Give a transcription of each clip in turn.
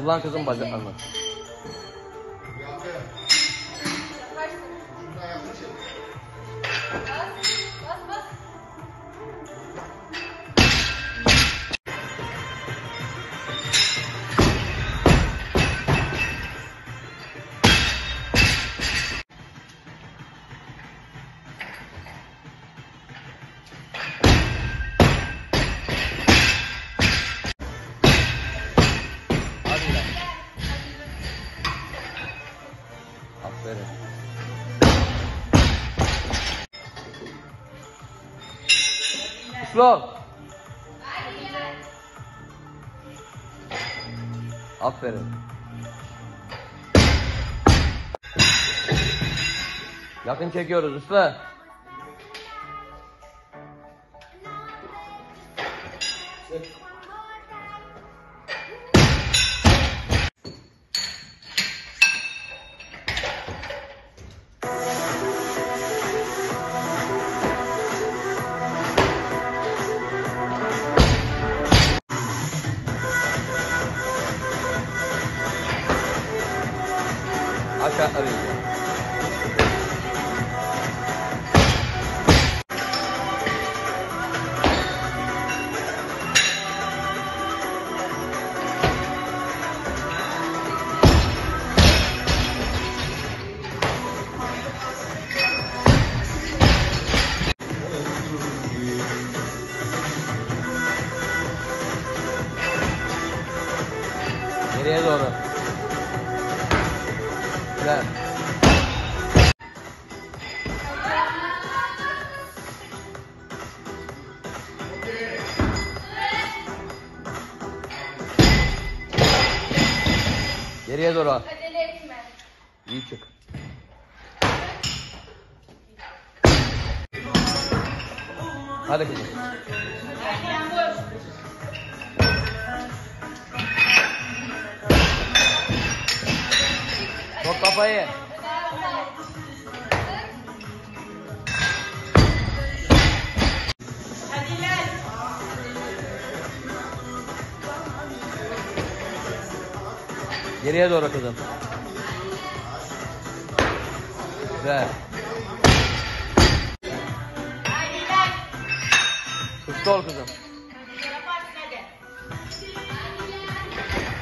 Kullan kızım bacaklarını. Aferin. Slow. Aferin. Yakın çekiyoruz ısla. Güzel. Geriye doğru. Acele etme. İyi çık. Hadi kızım. Kafayı. Geriye doğru kızım. Güzel. Hızlı ol kızım.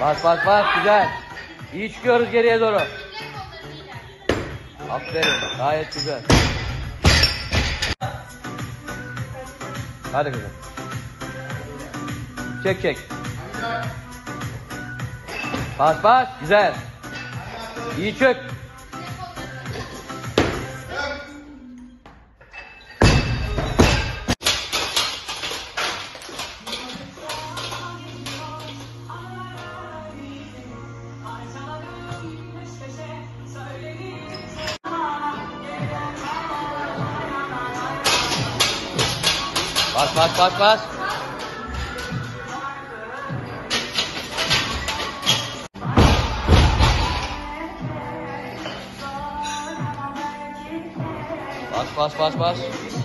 Bas bas bas güzel. İyi çıkıyoruz geriye doğru. Aferin gayet güzel. Hadi kızım. Çek çek. Bas bas güzel. İyi çök. Bas bas bas bas. Bas bas bas bas.